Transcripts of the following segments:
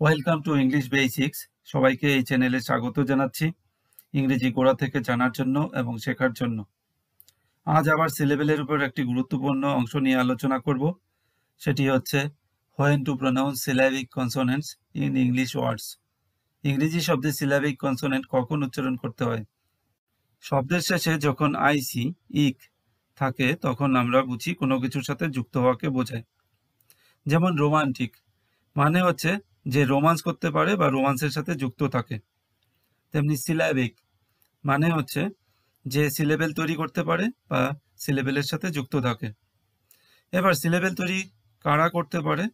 Welcome to English basics সবাইকে এই চ্যানেলে স্বাগত জানাচ্ছি ইংরেজি গোড়া থেকে জানার জন্য এবং শেখার জন্য। আজ আবার সিলেবেলের উপর একটি গুরুত্বপূর্ণ অংশ নিয়ে আলোচনা করব। সেটি হচ্ছে when to pronounce syllabic consonants in English words ইংরেজি শব্দে সিলাবিক কনসোনেন্ট কখন উচ্চারণ করতে হয়? শব্দের শেষে যখন আইসি ইক থাকে, তখন আমরা বুঝি কোনো কিছুর সাথে যুক্ত হওয়াকে বোঝায়। যেমন রোমান্টিক মানে হচ্ছে যে রোমান্স করতে পারে বা রোমান্সের সাথে যুক্ত থাকে। তেমনি সিলাবিক মানে হচ্ছে যে সিলেবেল তৈরি করতে পারে বা সিলেবেলের সাথে যুক্ত থাকে। এবার সিলেবেল তৈরি কারা করতে পারে?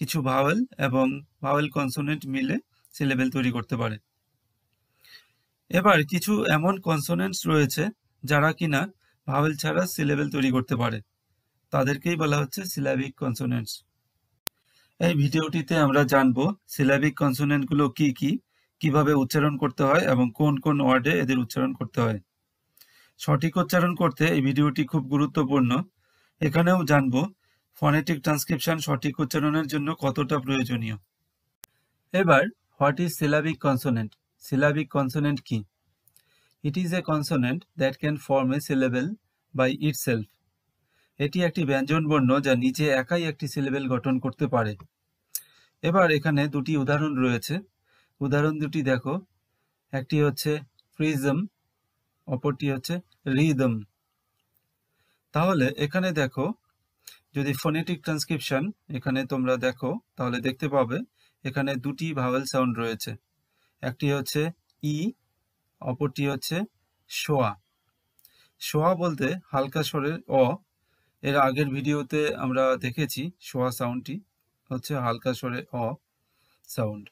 কিছু ভাওয়েল এবং ভাওয়েল কনসোনেন্ট মিলে সিলেবেল তৈরি করতে পারে। এবার কিছু এমন কনসোনেন্টস রয়েছে যারা কিনা ভাওয়েল ছাড়া সিলেবেল তৈরি করতে পারে। তাদেরকেই বলা হচ্ছে সিলাবিক কনসোনেন্টস এই ভিডিওটিতে আমরা জানব সিলাবিক কনসোনেন্টগুলো কি কি, কীভাবে উচ্চারণ করতে হয় এবং কোন কোন ওয়ার্ডে এদের উচ্চারণ করতে হয়। সঠিক উচ্চারণ করতে এই ভিডিওটি খুব গুরুত্বপূর্ণ। এখানেও জানব ফনেটিক ট্রান্সক্রিপশন সঠিক উচ্চারণের জন্য কতটা প্রয়োজনীয়। এবার what is syllabic consonant syllabic consonant কি? It is a consonant that can form a syllable by itself এটি একটি ব্যঞ্জন বর্ণ যা নিচে একাই একটি সিলেবেল গঠন করতে পারে। এবার এখানে দুটি উদাহরণ রয়েছে। উদাহরণ দুটি দেখো। একটি হচ্ছে প্রিজম, অপরটি হচ্ছে রিদম। তাহলে এখানে দেখো, যদি ফোনেটিক ট্রান্সক্রিপশন এখানে তোমরা দেখো, তাহলে দেখতে পাবে এখানে দুটি ভাওয়েল সাউন্ড রয়েছে। একটি হচ্ছে ই, অপরটি হচ্ছে শোয়া। শোয়া বলতে হালকা স্বরের অ। এর আগের ভিডিওতে আমরা দেখেছি শোয়া সাউন্ডটি। হচ্ছে হালকা স্বরে অ সাউন্ড।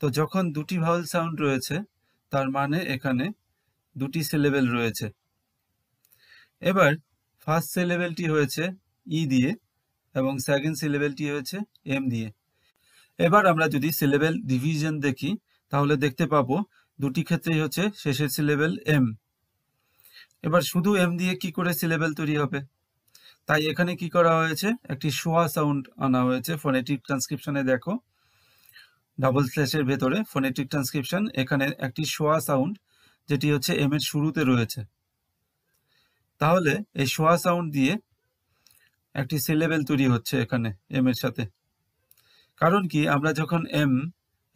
তো যখন দুটি ভাওয়েল সাউন্ড রয়েছে, তার মানে এখানে দুটি সিলেবেল রয়েছে। এবার ফার্স্ট সিলেবেলটি হয়েছে ই দিয়ে এবং সেকেন্ড সিলেবেলটি হয়েছে এম দিয়ে। এবার আমরা যদি সিলেবেল ডিভিশন দেখি, তাহলে দেখতে পাবো দুটি ক্ষেত্রেই হচ্ছে শেষের সিলেবেল এম এবার শুধু এম দিয়ে কি করে সিলেবেল তৈরি হবে? তাই এখানে কি করা হয়েছে? একটি শোয়া সাউন্ড আনা হয়েছে ফোনেটিক ট্রান্সক্রিপশনে দেখো। ডাবল স্ল্যাশের ভেতরে ফোনেটিক ট্রান্সক্রিপশন এখানে একটি শোয়া সাউন্ড যেটি হচ্ছে এম এর শুরুতে রয়েছে। তাহলে এই শোয়া সাউন্ড দিয়ে একটি সিলেবেল তৈরি হচ্ছে এখানে এম এর সাথে। কারণ কি, আমরা যখন এম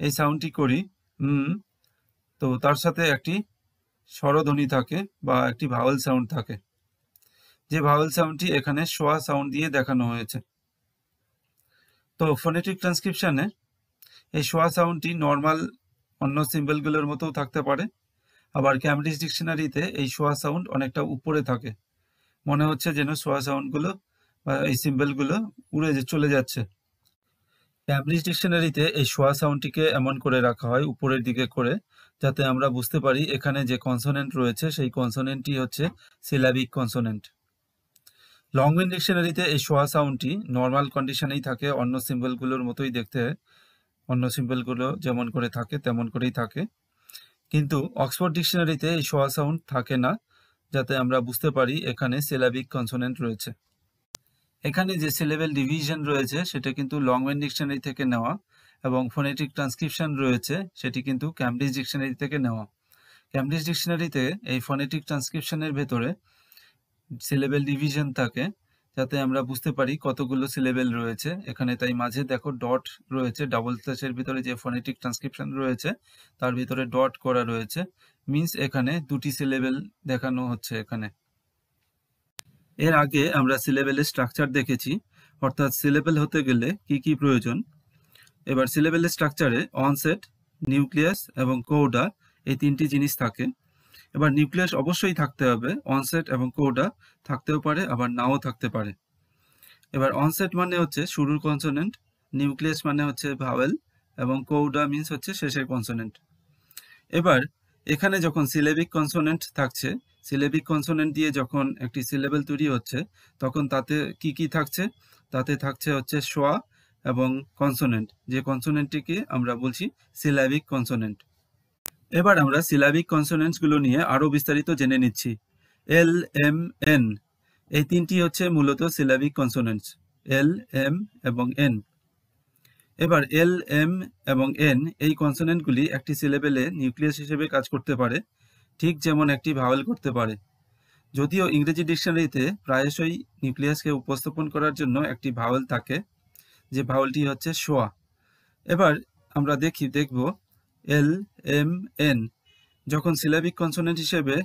এই সাউন্ডটি করি হুম তো তার সাথে একটি স্বরধ্বনি থাকে বা একটি ভাওয়েল সাউন্ড থাকে। যে ভাওয়েল সাউন্ডটি এখানে শোয়া সাউন্ড দিয়ে দেখানো হয়েছে। তো ফোনেটিক ট্রান্সক্রিপশনে এই শোয়া সাউন্ডটি নর্মাল অন্য সিম্বলগুলোর মতোও থাকতে পারে। আবার ক্যামব্রিজ ডিকশনারিতে এই শোয়া সাউন্ড অনেকটা উপরে থাকে। মনে হচ্ছে যেন শোয়া সাউন্ডগুলো বা এই সিম্বলগুলো উড়ে চলে যাচ্ছে। ক্যামব্রিজ ডিকশনারিতে এই শোয়া সাউন্ডটিকে এমন করে রাখা হয় উপরের দিকে করে, যাতে আমরা বুঝতে পারি এখানে যে কনসোনেন্ট রয়েছে, সেই কনসোনেন্টটি হচ্ছে সিলাবিক কনসোনেন্ট লংউইন ডিকশনারিতে এই শোয়া সাউন্ডটি নর্মাল কন্ডিশনেই থাকে, অন্য সিম্বলগুলোর মতোই দেখতে, অন্য সিম্বলগুলো যেমন করে থাকে, তেমন করেই থাকে। কিন্তু অক্সফোর্ড ডিকশনারিতে এই শোয়া সাউন্ড থাকে না, যাতে আমরা বুঝতে পারি এখানে সিলাবিক কনসোনেন্ট রয়েছে। এখানে যে সিলেবেল ডিভিশন রয়েছে, সেটা কিন্তু লংওয়েন ডিকশনারি থেকে নেওয়া এবং ফোনেটিক ট্রান্সক্রিপশন রয়েছে, সেটি কিন্তু ক্যামব্রিজ ডিকশনারি থেকে নেওয়া। ক্যামব্রিজ ডিকশনারিতে এই ফোনেটিক ট্রান্সক্রিপশনের ভেতরে সিলেবেল ডিভিশন থাকে, যাতে আমরা বুঝতে পারি কতগুলো সিলেবেল রয়েছে। এখানে তাই মাঝে দেখো ডট রয়েছে ডাবল স্ল্যাশের ভিতরে যে ফোনেটিক ট্রান্সক্রিপশন রয়েছে, তার ভিতরে ডট করা রয়েছে। মিন্স এখানে দুটি সিলেবেল দেখানো হচ্ছে এখানে। এর আগে আমরা সিলেবেলের স্ট্রাকচার দেখেছি, অর্থাৎ সিলেবেল হতে গেলে কি কি প্রয়োজন? এবার সিলেবেলের স্ট্রাকচারে অনসেট নিউক্লিয়াস এবং কৌডা এই তিনটি জিনিস থাকে। এবার নিউক্লিয়াস অবশ্যই থাকতে হবে অনসেট এবং কোডা থাকতেও পারে, আবার নাও থাকতে পারে। এবার অনসেট মানে হচ্ছে শুরুর কনসোনেন্ট নিউক্লিয়াস মানে হচ্ছে ভাওয়েল এবং কৌডা মিন্স হচ্ছে শেষের কনসোনেন্ট এবার এখানে যখন সিলেবিক কনসোনেন্ট থাকছে সিলেবিক কনসোনেন্ট দিয়ে যখন একটি সিলেবেল তৈরি হচ্ছে, তখন তাতে কি কি থাকছে? তাতে থাকছে হচ্ছে শোয়া এবং কনসোনেন্ট যে কনসোনেন্টটিকে আমরা বলছি সিলাবিক কনসোনেন্ট এবার আমরা সিলাবিক কনসোনেন্টসগুলো নিয়ে আরও বিস্তারিত জেনে নিচ্ছি। এল এম এন, এই তিনটি হচ্ছে মূলত সিলাবিক কনসোনেন্টস এল এম এবং এন। এবার এল এম এবং এন, এই কনসোনেন্টগুলি একটি সিলেবেলে নিউক্লিয়াস হিসেবে কাজ করতে পারে, ঠিক যেমন একটি ভাওয়েল করতে পারে। যদিও ইংরেজি ডিকশনারিতে প্রায়শই নিউক্লিয়াসকে উপস্থাপন করার জন্য একটি ভাওয়েল থাকে, যে ভাওয়েলটি হচ্ছে শোয়া। এবার আমরা দেখি, দেখব এল এম এন। যখন সিলাবিক কনসোনেন্ট হিসেবে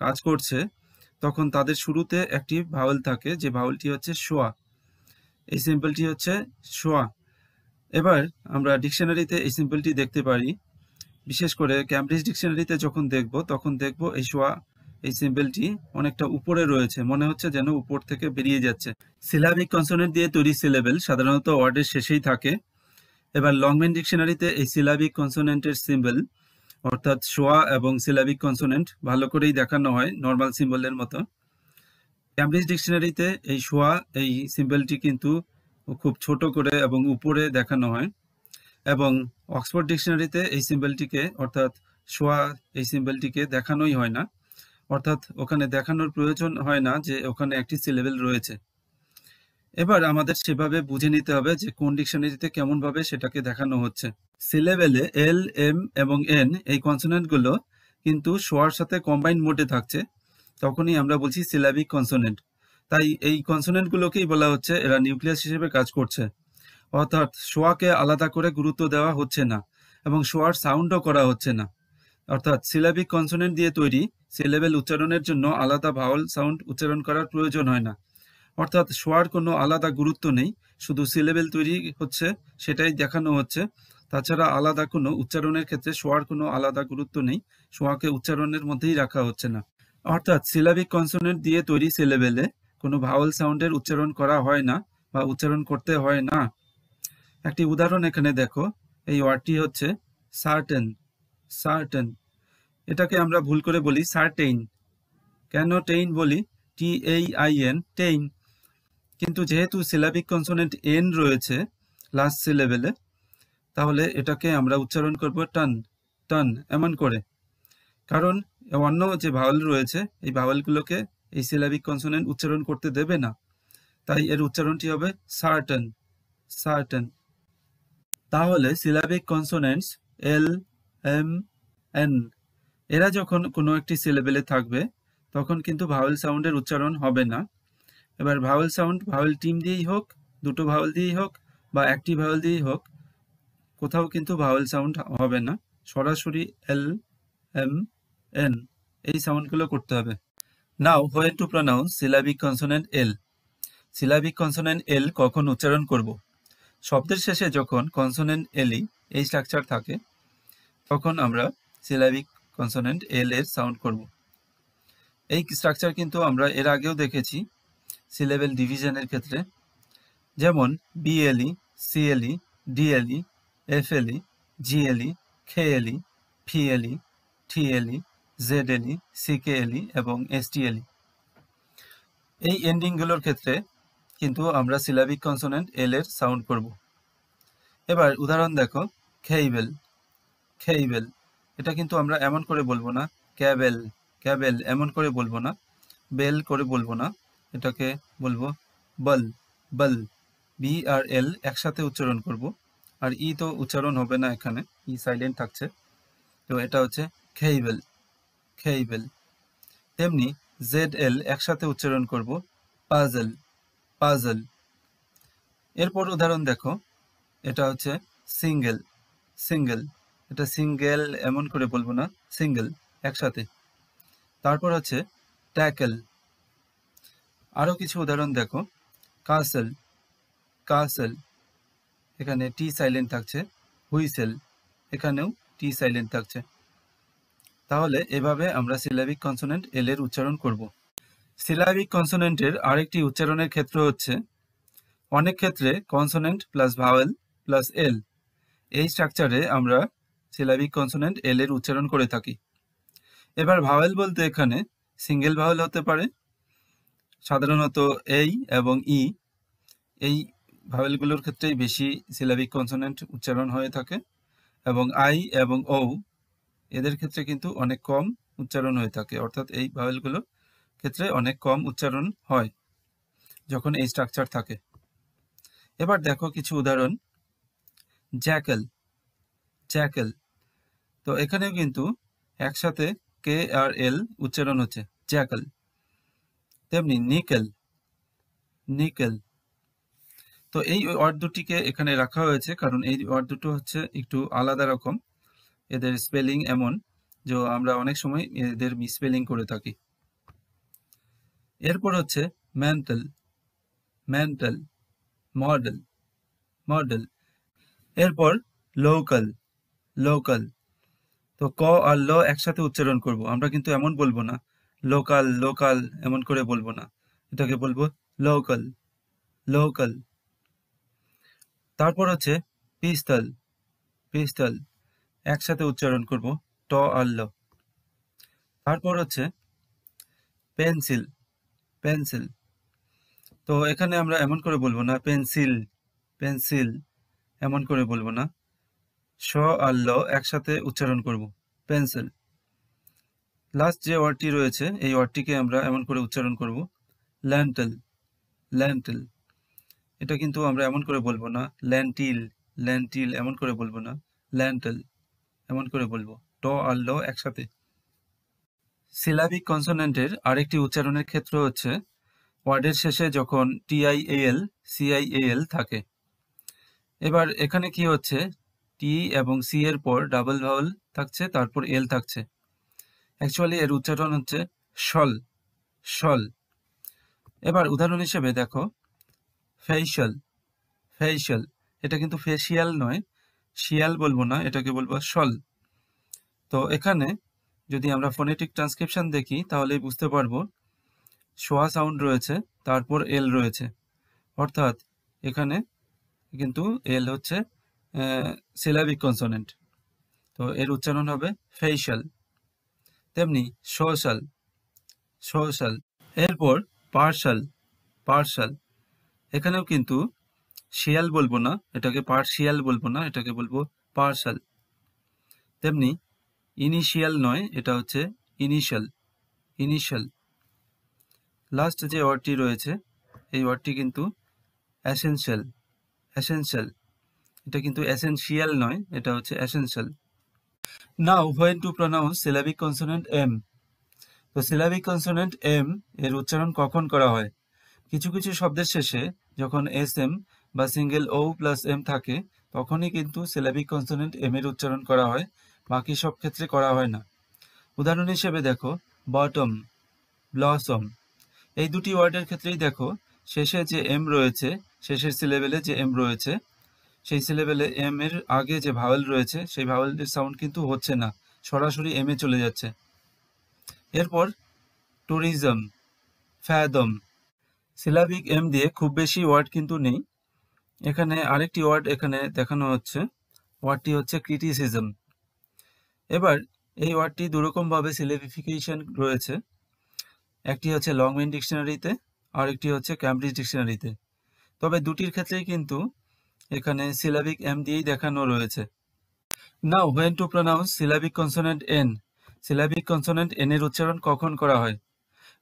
কাজ করছে, তখন তাদের শুরুতে একটি ভাওয়েল থাকে, যে ভাওয়েলটি হচ্ছে শোয়া। এই সিম্পলটি হচ্ছে শোয়া। এবার আমরা ডিকশনারিতে এই সিম্পলটি দেখতে পারি। বিশেষ করে ক্যামব্রিজ ডিকশনারিতে যখন দেখব, তখন দেখব এই শোয়া, এই সিম্বলটি অনেকটা উপরে রয়েছে। মনে হচ্ছে যেন উপর থেকে বেরিয়ে যাচ্ছে। সিলাবিক কনসোনেন্ট দিয়ে তৈরি সিলেবেল সাধারণত ওয়ার্ডের শেষেই থাকে। এবার লংম্যান ডিকশনারিতে এই সিলাবিক কনসোনেন্টের সিম্বল অর্থাৎ শোয়া এবং সিলাবিক কনসোনেন্ট ভালো করেই দেখানো হয় নর্মাল সিম্বলের মতো। ক্যামব্রিজ ডিকশনারিতে এই শোয়া, এই সিম্বলটি কিন্তু খুব ছোট করে এবং উপরে দেখানো হয়। এবং অক্সফোর্ড ডিকশনারিতে এই সিম্বলটিকে অর্থাৎ শোয়া, এই সিম্বলটিকে দেখানোই হয় না। অর্থাৎ ওখানে দেখানোর প্রয়োজন হয় না যে ওখানে একটি সিলেবেল রয়েছে। এবার আমাদের সেভাবে বুঝে নিতে হবে যে কোন ডিকশনারিতে কেমন ভাবে সেটাকে দেখানো হচ্ছে। সিলেবেলে এল, এম এবং এন এই কনসোনেন্টগুলো কিন্তু শোয়ার সাথে কম্বাইন মোডে থাকছে। তখনই আমরা বলছি সিলাবিক কনসোনেন্ট। তাই এই কনসোনেন্টগুলোকেই বলা হচ্ছে, এরা নিউক্লিয়াস হিসেবে কাজ করছে। অর্থাৎ শোয়াকে আলাদা করে গুরুত্ব দেওয়া হচ্ছে না এবং শোয়ার সাউন্ডও করা হচ্ছে না। অর্থাৎ সিলাবিক কনসোনেন্ট দিয়ে তৈরি সিলেবেল উচ্চারণের জন্য আলাদা ভাওয়াল সাউন্ড উচ্চারণ করার প্রয়োজন হয় না। অর্থাৎ শোয়ার কোনো আলাদা গুরুত্ব নেই, শুধু সিলেবেল তৈরি হচ্ছে, সেটাই দেখানো হচ্ছে। তাছাড়া আলাদা কোনো উচ্চারণের ক্ষেত্রে শোয়ার কোনো আলাদা গুরুত্ব নেই, শোয়াকে উচ্চারণের মধ্যেই রাখা হচ্ছে না। অর্থাৎ সিলাবিক কনসোনেন্ট দিয়ে তৈরি সিলেবেলে কোনো ভাওয়াল সাউন্ডের উচ্চারণ করা হয় না বা উচ্চারণ করতে হয় না। একটি উদাহরণ এখানে দেখো, এই ওয়ার্ডটি হচ্ছে সার্টেন সার্টেন। এটাকে আমরা ভুল করে বলি সার্টেইন। কেন টেইন বলি? টি এই আই এন টেইন। কিন্তু যেহেতু সিলাবিক কনসোনেন্ট এন রয়েছে লাস্ট সিলেবেলে তাহলে এটাকে আমরা উচ্চারণ করব টান টান এমন করে। কারণ অন্য যে ভাওয়াল রয়েছে, এই ভাওয়ালগুলোকে এই সিলাবিক কনসোনেন্ট উচ্চারণ করতে দেবে না। তাই এর উচ্চারণটি হবে সার্টেন সার্টন তাহলে syllabic consonants L M N এরা যখন কোনো একটি সিলেবেলে থাকবে, তখন কিন্তু ভাওয়েল সাউন্ডের উচ্চারণ হবে না। এবার ভাওয়েল সাউন্ড ভাওয়েল টিম দিয়েই হোক, দুটো ভাওয়েল দিয়েই হোক বা একটি ভাওয়েল দিয়েই হোক, কোথাও কিন্তু ভাওয়েল সাউন্ড হবে না। সরাসরি এল এম এন এই সাউন্ডগুলো করতে হবে। Now when to pronounce syllabic consonant L syllabic consonant L কখন উচ্চারণ করব? শব্দের শেষে যখন কনসোনেন্ট এলই এই স্ট্রাকচার থাকে, তখন আমরা সিলাবিক কনসোনেন্ট এল এর সাউন্ড করব। এই স্ট্রাকচার কিন্তু আমরা এর আগেও দেখেছি। সিলেবেল ডিভিশনের ক্ষেত্রে, যেমন B L E C L E D L E F L E G L E K L E P L E T L E Z L E C K L E এবং এসটিএলই এই এন্ডিংগুলোর ক্ষেত্রে কিন্তু আমরা syllabic consonant এল এর sound করব। এবার উদাহরণ দেখো খেইবেল খেইবেল এটা কিন্তু আমরা এমন করে বলব না ক্যাবেল ক্যাবেল এমন করে বলব না বেল করে বলব না। এটাকে বলব বল বল, বি আর এল একসাথে উচ্চারণ করব। আর ই তো উচ্চারণ হবে না এখানে, ই সাইলেন্ট থাকছে। তো এটা হচ্ছে খেইবেল খেইবেল। তেমনি জেড এল একসাথে উচ্চারণ করব, পাজল পাজল। এরপর উদাহরণ দেখো, এটা হচ্ছে সিঙ্গেল সিঙ্গেল। এটা সিঙ্গেল এমন করে বলব না, সিঙ্গেল, একসাথে। তারপর হচ্ছে ট্যাকেল আরও কিছু উদাহরণ দেখো। কাসেল কাসেল, এখানে টি সাইলেন্ট থাকছে। হুইসেল, এখানেও টি সাইলেন্ট থাকছে। তাহলে এভাবে আমরা সিলাবিক কনসোনেন্ট এল এর উচ্চারণ করব। সিলাবিক কনসোনেন্টের আরেকটি উচ্চারণের ক্ষেত্র হচ্ছে, অনেক ক্ষেত্রে consonant plus vowel plus L এই স্ট্রাকচারে আমরা সিলাবিক কনসোনেন্ট এল এর উচ্চারণ করে থাকি। এবার ভাওয়েল বলতে এখানে সিঙ্গেল ভাওয়েল হতে পারে সাধারণত এই এবং ই, এই ভাওয়েলগুলোর ক্ষেত্রেই বেশি সিলাবিক কনসোনেন্ট উচ্চারণ হয়ে থাকে এবং আই এবং ও এদের ক্ষেত্রে কিন্তু অনেক কম উচ্চারণ হয়ে থাকে। অর্থাৎ এই ভাওয়েলগুলোর ক্ষেত্রে অনেক কম উচ্চারণ হয় যখন এই স্ট্রাকচার থাকে। এবার দেখো কিছু উদাহরণ। জ্যাকেল জ্যাকেল তো এখানেও কিন্তু একসাথে কে আর এল উচ্চারণ হচ্ছে। জ্যাকেল তেমনি নিকেল নিকেল। তো এই ওয়ার্ড দুটিকে এখানে রাখা হয়েছে কারণ এই ওয়ার্ড দুটো হচ্ছে একটু আলাদা রকম। এদের স্পেলিং এমন যে আমরা অনেক সময় এদের মিসপেলিং করে থাকি। এরপর হচ্ছে মেন্টাল মেন্টাল মডেল মডেল। এরপর লোকাল লোকাল। তো ক আর ল একসাথে উচ্চারণ করব, আমরা কিন্তু এমন বলব না। লোকাল লোকাল এমন করে বলব না। এটাকে বলব লোকাল লোকাল তারপর হচ্ছে পিস্তল পিস্তল একসাথে উচ্চারণ করব, ট আর ল। তারপর হচ্ছে পেন্সিল পেন্সিল তো এখানে আমরা এমন করে বলব না পেন্সিল পেন্সিল এমন করে বলব না। স আর ল একসাথে উচ্চারণ করব পেন্সিল লাস্ট যে ওয়ার্ডটি রয়েছে, এই ওয়ার্ডটিকে আমরা এমন করে উচ্চারণ করব, ল্যান্টেল ল্যান্টেল। এটা কিন্তু আমরা এমন করে বলব না, ল্যান্টিল ল্যান্টিল এমন করে বলব না, ল্যান্টেল এমন করে বলব, ট আর ল একসাথে। সিলাবিক কনসোনেন্টের আরেকটি উচ্চারণের ক্ষেত্র হচ্ছে, ওয়ার্ডের শেষে যখন টিআইএল সিআইএল থাকে। এবার এখানে কি হচ্ছে টি এবং সি এর পর ডাবল ভাওয়েল থাকছে, তারপর এল থাকছে। অ্যাকচুয়ালি এর উচ্চারণ হচ্ছে শল শল। এবার উদাহরণ হিসেবে দেখো ফেইশাল ফেইশাল এটা কিন্তু ফেসিয়াল নয়, শিয়াল বলব না, এটাকে বলব শল। তো এখানে যদি আমরা ফোনেটিক ট্রান্সক্রিপশন দেখি, তাহলেই বুঝতে পারব, শোয়া সাউন্ড রয়েছে, তারপর এল রয়েছে। অর্থাৎ এখানে কিন্তু এল হচ্ছে সিলাবিক কনসোনেন্ট তো এর উচ্চারণ হবে ফেইশাল তেমনি সোশ্যাল সোশ্যাল এরপর পার্শাল পার্শাল। এখানেও কিন্তু শিয়াল বলব না, এটাকে পার্শিয়াল বলব না, এটাকে বলব পার্শাল। তেমনি ইনিশিয়াল নয়, এটা হচ্ছে ইনিশিয়াল ইনিশিয়াল লাস্ট যে ওয়ার্ডটি রয়েছে, এই ওয়ার্ডটি কিন্তু অ্যাসেনশিয়াল অ্যাসেনশিয়াল এটা কিন্তু অ্যাসেনশিয়াল নয়, এটা হচ্ছে essential now when to pronounce syllabic consonant M তো সিলাবিক কনসোনেন্ট এম এর উচ্চারণ কখন করা হয়? কিছু কিছু শব্দের শেষে যখন এস এম বা সিঙ্গেল ও প্লাস এম থাকে, তখনই কিন্তু সিলাবিক কনসোনেন্ট এম এর উচ্চারণ করা হয়, বাকি সব ক্ষেত্রে করা হয় না। উদাহরণ হিসেবে দেখো বটম ব্লসম এই দুটি ওয়ার্ডের ক্ষেত্রেই দেখো, শেষে যে এম রয়েছে, শেষের সিলেবেলে যে এম রয়েছে সেই সিলেবেলে এম এর আগে যে ভাওয়েল রয়েছে, সেই ভাওয়েলের সাউন্ড কিন্তু হচ্ছে না। সরাসরি এম এ চলে যাচ্ছে। এরপর ট্যুরিজম ফ্যাদম সিলাবিক এম দিয়ে খুব বেশি ওয়ার্ড কিন্তু নেই। এখানে আরেকটি ওয়ার্ড এখানে দেখানো হচ্ছে। ওয়ার্ডটি হচ্ছে ক্রিটিসিজম এবার এই ওয়ার্ডটি দুরকমভাবে সিলেবিফিকেশন রয়েছে। একটি হচ্ছে লং মেন ডিকশনারিতে আর একটি হচ্ছে ক্যামব্রিজ ডিকশনারিতে তবে দুটির ক্ষেত্রেই কিন্তু এখানে সিলাবিক এম দিয়েই দেখানো রয়েছে। Now when to pronounce syllabic consonant N syllabic consonant N এর উচ্চারণ কখন করা হয়?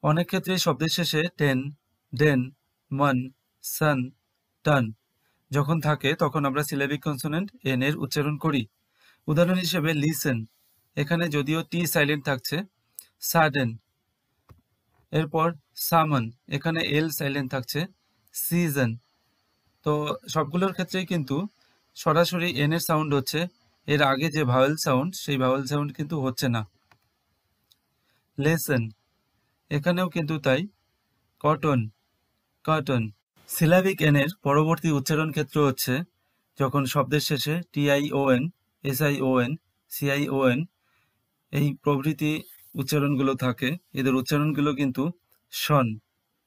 অনেক ক্ষেত্রে শব্দের শেষে টেন ডেন মন সান টান যখন থাকে, তখন আমরা সিলাবিক কনসোনেন্ট এন এর উচ্চারণ করি। উদাহরণ হিসেবে লিসেন এখানে যদিও টি সাইলেন্ট থাকছে সাডেন এরপর, সামন। এখানে এল সাইলেন্ট থাকছে সিজন তো সবগুলোর ক্ষেত্রেই কিন্তু সরাসরি এন এর সাউন্ড হচ্ছে। এর আগে যে ভাওয়েল সাউন্ড সেই ভাওয়েল সাউন্ড কিন্তু হচ্ছে না। লেসন এখানেও কিন্তু তাই। কটন কটন সিলাবিক এন এর পরবর্তী উচ্চারণ ক্ষেত্র হচ্ছে যখন শব্দের শেষে টিআইওএন এসআইওএন সিআইওএন এই প্রভৃতি উচ্চারণগুলো থাকে। এদের উচ্চারণগুলো কিন্তু শন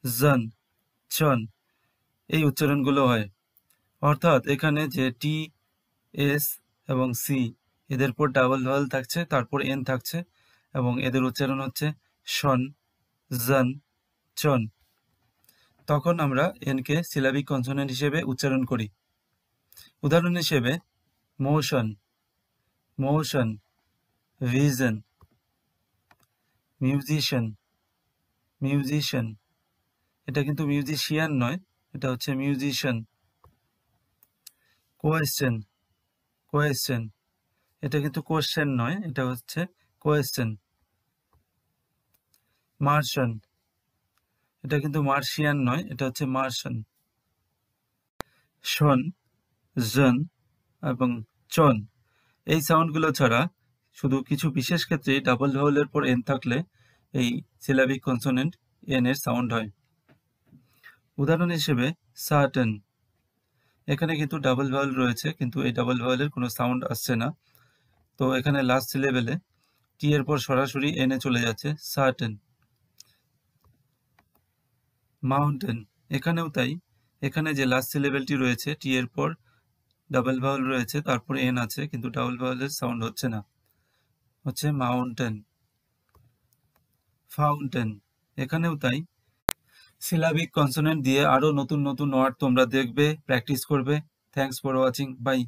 জন চন এই উচ্চারণগুলো হয়। অর্থাৎ এখানে যে টি এস এবং সি এদের পর ডাবল ভাওয়াল থাকছে, তারপর এন থাকছে এবং এদের উচ্চারণ হচ্ছে শন, জন, চন। তখন আমরা এনকে সিলাবিক কনসোনেন্ট হিসেবে উচ্চারণ করি। উদাহরণ হিসেবে motion motion vision musician musician এটা কিন্তু মিউজিশিয়ান নয় এটা হচ্ছে মিউজিশিয়ান কোয়েশ্চেন কোয়েশ্চেন এটা কিন্তু কোয়েশ্চেন নয়, এটা হচ্ছে কোয়েশ্চেন মার্শন এটা কিন্তু মার্শিয়ান নয়, এটা হচ্ছে মার্শন শন জন এবং চন এই সাউন্ডগুলো ছাড়া শুধু কিছু বিশেষ ক্ষেত্রে ডাবল ভাওয়েলের পর এন থাকলে এই সিলাবিক কনসোনেন্ট এন এর সাউন্ড হয়। উদাহরণ হিসেবে সার্টেন এখানে কিন্তু ডাবল ভাওয়েল রয়েছে, কিন্তু এই ডাবল ভাওয়েলের কোনো সাউন্ড আসছে না। তো এখানে লাস্ট সিলেবেলে টি এর পর সরাসরি এনে চলে যাচ্ছে সার্টেন মাউন্টেন এখানেও তাই। এখানে যে লাস্ট সিলেবেলটি রয়েছে টি এর পর ডাবল ভাওয়েল রয়েছে, তারপর এন আছে, কিন্তু ডাবল ভাওয়েলের সাউন্ড হচ্ছে না। হচ্ছে মাউন্টেন ফাউন্টেন এখানেও তাই। সিলাবিক কনসোনেন্ট দিয়ে আরও নতুন নতুন ওয়ার্ড তোমরা দেখবে প্র্যাকটিস করবে। Thanks for watching by